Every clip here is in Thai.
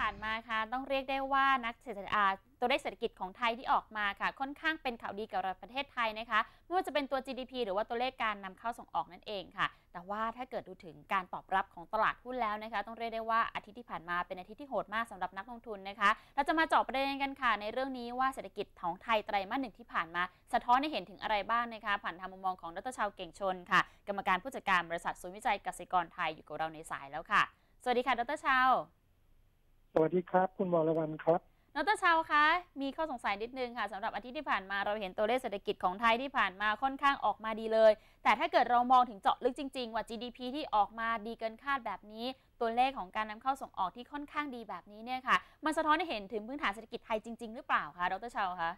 ผ่านมาค่ะ ต้องเรียกได้ว่านักเศรษฐอาตัวเลขเศรษฐกิจของไทยที่ออกมาค่ะ ค่อนข้างเป็นข่าวดีกับประเทศไทยนะคะ ไม่ว่าจะเป็นตัว GDP หรือว่าตัวเลขการนำเข้าส่งออกนั่นเองค่ะ แต่ว่าถ้าเกิดดูถึงการตอบรับของตลาดหุ้นแล้วนะคะ ต้องเรียกได้ว่าอาทิตย์ที่ผ่านมาเป็นอาทิตย์ที่โหดมากสำหรับนักลงทุนนะคะ เราจะมาเจาะประเด็นกันค่ะ ในเรื่องนี้ว่าเศรษฐกิจของไทยไตรมาสหนึ่งที่ผ่านมา สะท้อนให้เห็นถึงอะไรบ้างนะคะ ผ่านทางมุมมองของดรชาวเก่งชนค่ะ กรรมการผู้จัดการบริษัทศูนย์วิจัยเกษตรกรไทยอยู่กับเราในสายแล้วค่ะ สวัสดีค่ะ ดรชาว วัสดีครับ คุณวรวรรณครับดรชาวคะมีข้อสงสัยนิดนึงค่ะสำหรับอาทิตย์ที่ผ่านมาเราเห็นตัวเลขเศรษฐกิจของไทยที่ผ่านมาค่อนข้างออกมาดีเลย แต่ถ้าเกิดเรามองถึงเจาะลึกจริง ๆ ว่า GDP ที่ออกมาดีเกินคาดแบบนี้ ตัวเลขของการนำเข้าส่งออกที่ค่อนข้างดีแบบนี้เนี่ยค่ะ มันสะท้อนให้เห็นถึงพื้นฐานเศรษฐกิจไทยจริง ๆ หรือเปล่าคะดรชาวคะ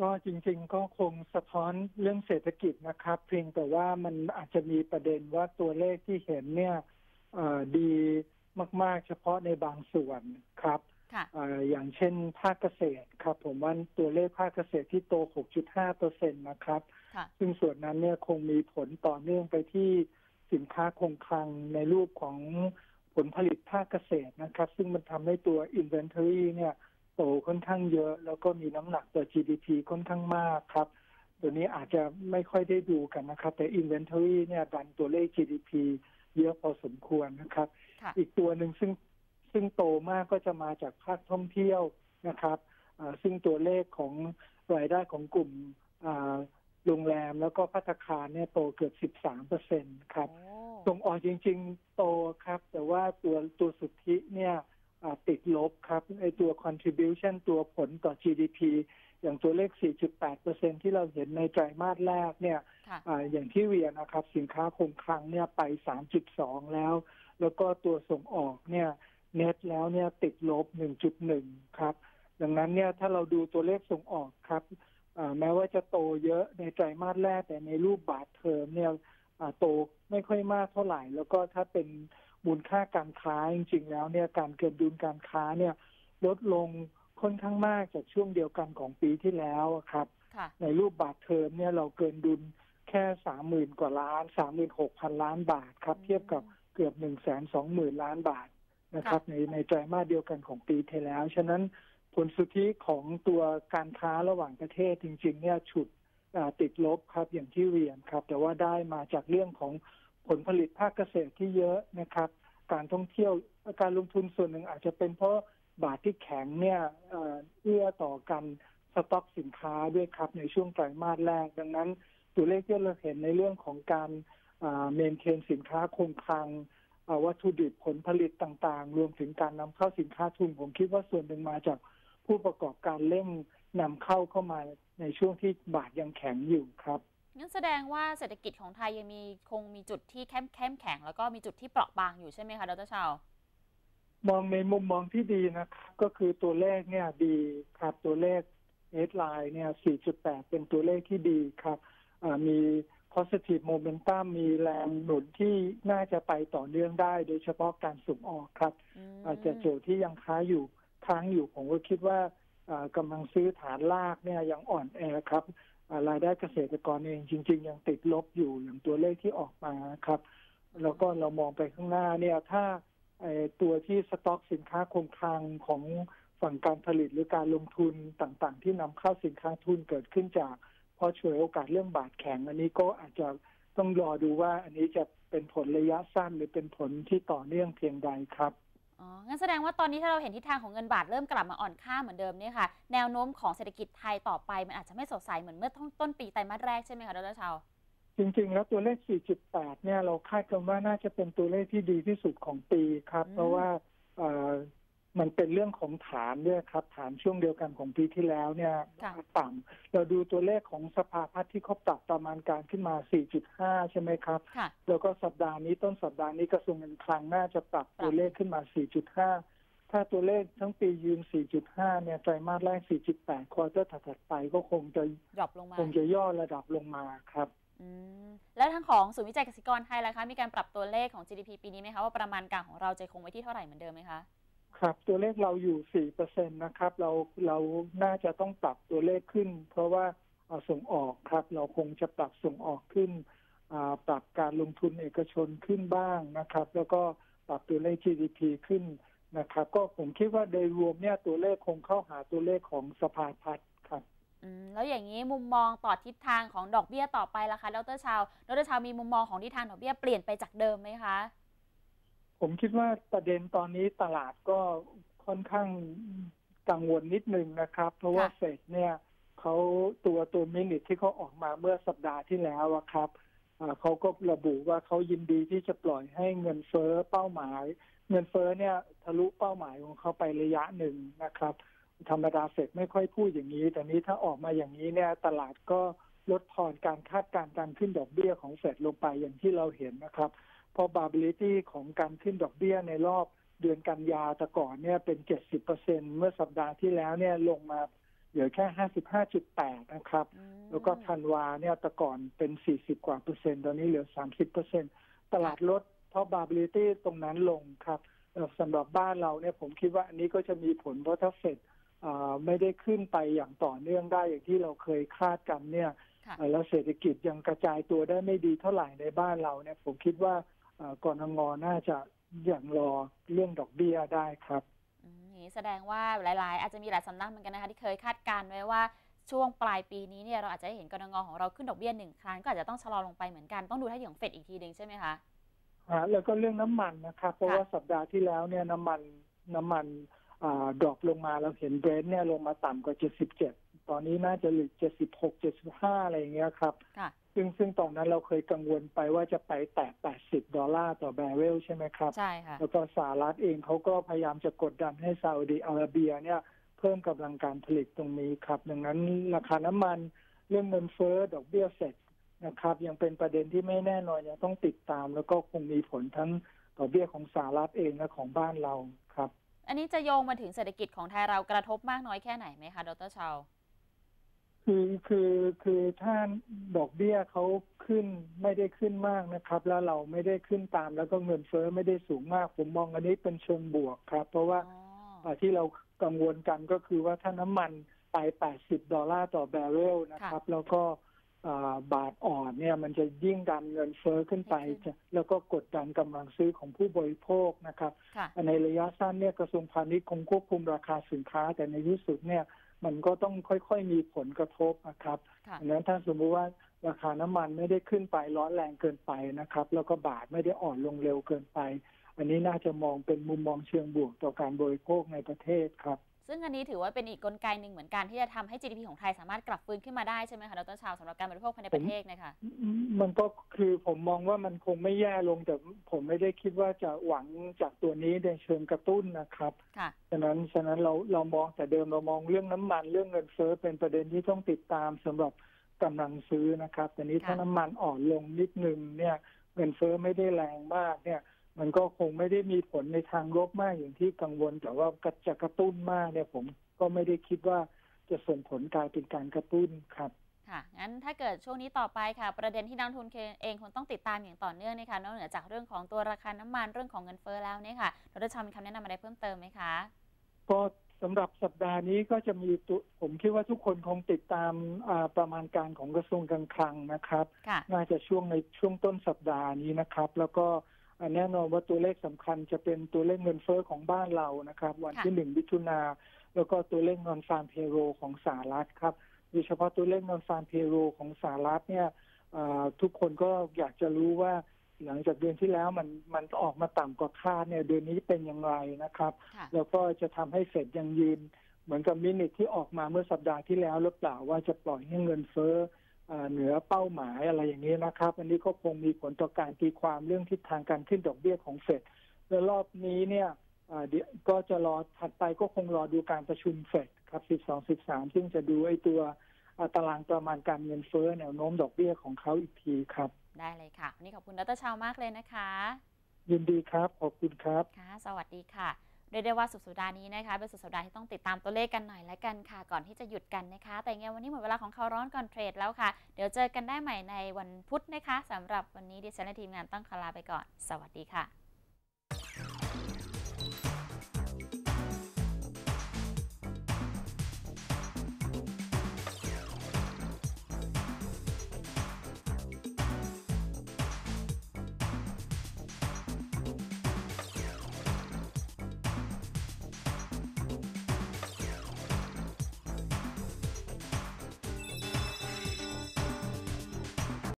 ก็จริง ๆ ก็คงสะท้อนเรื่องเศรษฐกิจนะครับ เพียงแต่ว่ามันอาจจะมีประเด็นว่าตัวเลขที่เห็นเนี่ยเอ่อดี มาก ๆ เฉพาะในบางส่วนครับค่ะเอ่ออย่างเช่นภาคเกษตรครับ ผมว่าตัวเลขภาคเกษตรที่โต 6.5เปอร์เซ็นต์นะครับค่ะซึ่งส่วนนั้นเนี่ยคงมีผลต่อเนื่องไปที่สินค้าคงคลังในรูปของผลผลิตภาคเกษตรนะครับ ซึ่งมันทำให้ตัว inventory เนี่ยโตค่อนข้างเยอะ แล้วก็มีน้ำหนักต่อ GDP ค่อนข้างมากครับ ตัวนี้อาจจะไม่ค่อยได้ดูกันนะครับ แต่ inventory เนี่ยดันตัวเลข GDP เยอะพอสมควรนะครับค่ะอีกตัวหนึ่งซึ่งซึ่งโตมากก็จะมาจากภาคท่องเที่ยวนะครับอ่าซึ่งตัวเลขของรายได้ของกลุ่มอ่าโรงแรมแล้วก็พัตตาคารเนี่ยโตเกือบ 13เปอร์เซ็นครับโอ้ส่งออกจริง ๆ โตครับ แต่ว่าตัวตัวสุทธิเนี่ยอ่า ติดลบครับไอตัว contribution ตัวผลต่อ GDP อย่างตัวเลข 4.8เปอร์เซ็นที่เราเห็นในไตรมาสแรกเนี่ยค่ะอ่าอย่างที่เรียนนะครับ สินค้าคงคลังเนี่ยไป 3.2 แล้ว แล้วก็ตัวส่งออกเนี่ยเน็ตแล้วเนี่ยติดลบ 1.1 ครับ ดังนั้นเนี่ยถ้าเราดูตัวเลขส่งออกครับอ่าแม้ว่าจะโตเยอะในไตรมาสแรกแต่ในรูปบาทเทอมเนี่ยอ่าโตไม่ค่อยมากเท่าไหร่ แล้วก็ถ้าเป็น มูลค่าการค้าจริงๆแล้วเนี่ยการเกินดุลการค้าเนี่ยลดลงค่อนข้างมากจากช่วงเดียวกันของปีที่แล้วอะครับค่ะในรูปบาทเทอมเนี่ยเราเกินดุลแค่สามหมื่นกว่าล้านสามหมื่นหกพันล้านบาทครับอืมเทียบกับเกือบหนึ่งแสนสองหมื่นล้านบาทนะครับ ในในไตรมาสเดียวกันของปีที่แล้ว ฉะนั้นผลสุทธิของตัวการค้าระหว่างประเทศจริง ๆ เนี่ยฉุดอ่าติดลบครับอย่างที่เรียนครับ แต่ว่าได้มาจากเรื่องของ ผลผลิตภาคเกษตรที่เยอะนะครับ การท่องเที่ยวการลงทุนส่วนหนึ่งอาจจะเป็นเพราะบาทที่แข็งเนี่ยเอื้อต่อกันสต็อกสินค้าด้วยครับในช่วงไตรมาสแรก ดังนั้น ตัวเลขที่เราเห็นในเรื่องของการเมนเทนสินค้าคงคลังวัตถุดิบผลผลิตต่างๆ รวมถึงการนำเข้าสินค้าทุนผมคิดว่าส่วนหนึ่งมาจากผู้ประกอบการเร่งนำเข้าเข้ามาในช่วงที่บาทยังแข็งอยู่ครับ งั้นแสดงว่าเศรษฐกิจของไทยยังมีคงมีจุดที่เข้มเข้มแข็ง แล้วก็มีจุดที่เปราะบางอยู่ใช่ไหมคะดรชาวมองในมุมมองที่ดีนะครับก็คือตัวเลขเนี่ยดีครับตัวเลขเอสไลน์เนี่ย 4.8 เป็นตัวเลขที่ดีครับอ่ามี positive momentum มีแรงหนุนที่น่าจะไปต่อเนื่องได้ โดยเฉพาะการส่งออกครับอืมอาจจะโจทย์ที่ยังค้าอยู่ค้างอยู่ผมก็คิดว่าอ่ากำลังซื้อฐานลากเนี่ยยังอ่อนแอครับอ่า รายได้เกษตรกรเองจริง ๆ ยังติดลบอยู่อย่างตัวเลขที่ออกมาครับ แล้วก็เรามองไปข้างหน้าเนี่ยถ้าตัวที่สต็อกสินค้าคงคลังของฝั่งการผลิตหรือการลงทุนต่างๆ ที่นำเข้าสินค้าทุนเกิดขึ้นจากพอช่วยโอกาสเรื่องบาทแข็งอันนี้ก็อาจจะต้องรอดูว่าอันนี้จะเป็นผลระยะสั้นหรือเป็นผลที่ต่อเนื่องเพียงใดครับ อ๋อ งั้นแสดงว่าตอนนี้ถ้าเราเห็นทิศทางของเงินบาทเริ่มกลับมาอ่อนค่าเหมือนเดิมเนี่ยค่ะ แนวโน้มของเศรษฐกิจไทยต่อไป มันอาจจะไม่สดใสเหมือนเมื่อต้นปีไตรมาสแรกใช่ไหมคะดรชาวจริงๆ แล้วตัวเลข 4.8 เนี่ยเราคาดกันว่าน่าจะเป็นตัวเลขที่ดีที่สุดของปีครับอืมเพราะว่าเอ่อ มันเป็นเรื่องของฐานด้วยครับฐานช่วงเดียวกันของปีที่แล้วเนี่ยค่ะต่ำเราดูตัวเลขของสภาพัฒน์ที่เขาปรับประมาณการขึ้นมา 4.5 ใช่ไหมครับค่ะแล้วก็สัปดาห์นี้ต้นสัปดาห์นี้กระทรวงการคลังน่าจะปรับตัวเลขขึ้นมา 4.5 ถ้าตัวเลขทั้งปียืน 4.5 เนี่ยไตรมาสแรก 4.8 quarter ถัดๆไปก็คงจะ drop ลงมาคงจะย่อระดับลงมาครับอืมแล้วทางของศูนย์วิจัยเกษตรกรไทยล่ะคะ มีการปรับตัวเลขของ GDP ปีนี้ไหมคะว่าประมาณการของเราจะคงไว้ที่เท่าไหร่เหมือนเดิมไหมคะ ครับตัวเลขเราอยู่4%นตนะครับ เราเราน่าจะต้องปรับตัวเลขขึ้น เพราะว่าส่งออกครับ เราคงจะปรับส่งออกขึ้นปรับการลงทุนเอกชนขึ้นบ้างนะครับ แล้วก็ปรับตัวเลข GDP ขึ้นนะครับ ก็ผมคิดว่าโดยรวมเนี่ยตัวเลขคงเข้าหาตัวเลขของสภาพัฒน์ครับแล้วอย่างนี้มุมมองต่อทิศทางของดอกเบี้ยต่อไปล่ะคะดรชาวดรชาวมีมุมมองของทิศทางดอกเบี้ยเปลี่ยนไปจากเดิมไหมคะ ผมคิดว่าประเด็นตอนนี้ตลาดก็ค่อนข้างกังวลนิดนึงนะครับ เพราะว่าเฟดเนี่ยเขาตัวตัว minutes ที่เขาออกมาเมื่อสัปดาห์ที่แล้วอะครับเขาก็ระบุว่าเขายินดีที่จะปล่อยให้เงินเฟ้อเป้าหมาย เงินเฟ้อเนี่ยทะลุเป้าหมายของเขาไประยะหนึ่งนะครับ ธรรมดาเฟดไม่ค่อยพูดอย่างนี้ แต่นี้ถ้าออกมาอย่างนี้เนี่ยตลาดก็ลดทอนการคาดการณ์การขึ้นดอกเบี้ยของเฟดลงไปอย่างที่เราเห็นนะครับ probability ของการขึ้นดอกเบี้ยในรอบเดือนกันยาแต่ก่อนเนี่ยเป็น 70เปอร์เซ็นเมื่อสัปดาห์ที่แล้วเนี่ยลงมาเหลือแค่ 55.8 นะครับอืมแล้วก็ธันวาเนี่ยแต่ก่อนเป็น 40 กว่าเปอร์เซ็นต์ ตอนนี้เหลือ 30 เปอร์เซ็นต์ ตลาดลด เพราะ probability ตรงนั้นลงครับเอ่อสำหรับบ้านเราเนี่ยผมคิดว่าอันนี้ก็จะมีผลเพราะถ้าเฟดอ่าไม่ได้ขึ้นไปอย่างต่อเนื่องได้อย่างที่เราเคยคาดกันเนี่ยค่ะเอ่อแล้วเศรษฐกิจยังกระจายตัวได้ไม่ดีเท่าไหร่ในบ้านเราเนี่ยผมคิดว่าเอ่อ กรงงน่าจะอย่างรอเรื่องดอกเบี้ยได้ครับอืมอย่างนี้แสดงว่าหลาย ๆ อาจจะมีหลายสำนักเหมือนกันนะคะที่เคยคาดการณ์ไว้ว่าช่วงปลายปีนี้เนี่ยเราอาจจะได้เห็นกนง.ของเราขึ้นดอกเบี้ยหนึ่งครั้งก็อาจจะต้องชะลอลงไปเหมือนกันต้องดูท่าทีของเฟดอีกทีหนึ่งใช่ไหมคะอ่าแล้วก็เรื่องน้ำมันนะครับเพราะค่ะว่าสัปดาห์ที่แล้วเนี่ยน้ำมันน้ำมันอ่า drop ลงมาเราเห็นเบรนท์เนี่ยลงมาต่ำกว่า 77 ตอนนี้น่าจะเหลือ76 75อะไรอย่างเงี้ยครับ ค่ะ ซึ่งซึ่งตอนนั้นเราเคยกังวลไปว่าจะไปแตะ80ดอลลาร์ต่อแบเรลใช่ไหมครับ ใช่ค่ะ แล้วก็สหรัฐเองเขาก็พยายามจะกดดันให้ซาอุดีอาระเบียเนี่ย เพิ่มกำลังการผลิตตรงนี้ครับ ดังนั้นราคาน้ำมันเรื่องเงินเฟ้อดอกเบี้ยเฟดนะครับ ยังเป็นประเด็นที่ไม่แน่นอนยังต้องติดตาม แล้วก็คงมีผลทั้งดอกเบี้ยของสหรัฐเองและของบ้านเราครับ อันนี้จะโยงมาถึงเศรษฐกิจของไทยเรากระทบมากน้อยแค่ไหนไหมคะ ดรชาว คือคือคือถ้าดอกเบี้ยเขาขึ้นไม่ได้ขึ้นมากนะครับ แล้วเราไม่ได้ขึ้นตาม แล้วก็เงินเฟ้อไม่ได้สูงมาก ผมมองอันนี้เป็นเชิงบวกครับ เพราะว่าอ๋ออ่าที่เรากังวลกันก็คือว่าถ้าน้ำมันไป 80 ดอลลาร์ต่อแบเรลนะครับ แล้วก็อ่าบาทอ่อนเนี่ยมันจะยิ่งดันเงินเฟ้อขึ้นไปจะแล้วก็กดดันกำลังซื้อของผู้บริโภคนะครับค่ะในระยะสั้นเนี่ยกระทรวงพาณิชย์คงควบคุมราคาสินค้า แต่ในที่สุดเนี่ย มันก็ต้องค่อยๆมีผลกระทบนะครับค่ะดังนั้นถ้าสมมุติว่าราคาน้ำมันไม่ได้ขึ้นไปร้อนแรงเกินไปนะครับ แล้วก็บาทไม่ได้อ่อนลงเร็วเกินไป อันนี้น่าจะมองเป็นมุมมองเชิงบวกต่อการบริโภคในประเทศครับ ซึ่งอันนี้ถือว่าเป็นอีกกลไกหนึ่งเหมือนกันที่จะทำให้ GDP ของไทยสามารถกลับฟื้นขึ้นมาได้ใช่ไหมคะดรชาวสำหรับการบริโภคภายในประเทศเนะคะมันก็คือผมมองว่ามันคงไม่แย่ลงแต่ผมไม่ได้คิดว่าจะหวังจากตัวนี้ในเชิงกระตุ้นนะครับค่ะฉะนั้นฉะนั้นเราเรามองแต่เดิมเรามองเรื่องน้ำมันเรื่องเงินเฟ้อเป็นประเด็นที่ต้องติดตามสำหรับกำลังซื้อนะครับแต่นี้ถ้าค่ะน้ำมันอ่อนลงนิดนึงเนี่ยเงินเฟ้อไม่ได้แรงมากเนี่ย มันก็คงไม่ได้มีผลในทางลบมากอย่างที่กังวล แต่ว่าจะกระตุ้นมากเนี่ยผมก็ไม่ได้คิดว่าจะส่งผลกลายเป็นการกระตุ้นครับค่ะงั้นถ้าเกิดช่วงนี้ต่อไปค่ะ ประเด็นที่นักลงทุนเองคงต้องติดตามอย่างต่อเนื่องนะคะนอกเหนือจากเรื่องของตัวราคาน้ำมันเรื่องของเงินเฟ้อแล้วเนี่ยค่ะดรชาวมีคำแนะนำอะไรเพิ่มเติมไหมคะก็สำหรับสัปดาห์นี้ก็จะมีตัวผมคิดว่าทุกคนคงติดตามอ่าประมาณการของกระทรวงการคลังนะครับค่ะน่าจะช่วงในช่วงต้นสัปดาห์นี้นะครับ แล้วก็อ่า แน่นอนว่าตัวเลขสำคัญจะเป็นตัวเลขเงินเฟ้อของบ้านเรานะครับ วันที่หนึ่งมิถุนาแล้วก็ตัวเลขนอนฟาร์มเพโรของสหรัฐครับโดยเฉพาะตัวเลขนอนฟาร์มเพโรของสหรัฐเนี่ยอ่าทุกคนก็อยากจะรู้ว่าหลังจากเดือนที่แล้วมันมันออกมาต่ำกว่าคาดเนี่ยเดือนนี้เป็นอย่างไรนะครับค่ะแล้วก็จะทำให้เฟดยังยืน เหมือนกับมินิทที่ออกมาเมื่อสัปดาห์ที่แล้วหรือเปล่าว่าจะปล่อยให้เงินเฟ้ออ่า เหนือเป้าหมายอะไรอย่างนี้นะครับ อันนี้ก็คงมีผลต่อการตีความเรื่องทิศทางการขึ้นดอกเบี้ยของเฟดและรอบนี้เนี่ยอ่าเดี๋ยวก็จะรอถัดไปก็คงรอดูการประชุมเฟดครับ 12 13 ซึ่งจะดูไอ้ตัวอ่าตารางประมาณการเงินเฟ้อแนวโน้มดอกเบี้ยของเขาอีกทีครับ ได้เลยค่ะ วันนี้ขอบคุณดรชาวมากเลยนะคะ ยินดีครับ ขอบคุณครับ ค่ะ สวัสดีค่ะ เรียกได้ว่าสุดสัปดาห์นี้นะคะเป็นสุดสัปดาห์ที่ต้องติดตามตัวเลขกันหน่อยและกันค่ะ ก่อนที่จะหยุดกันนะคะ แต่ไงวันนี้หมดเวลาของข่าวร้อนก่อนเทรดแล้วค่ะ เดี๋ยวเจอกันได้ใหม่ในวันพุธนะคะสำหรับวันนี้ดิฉันและทีมงานต้องขอลาไปก่อน สวัสดีค่ะ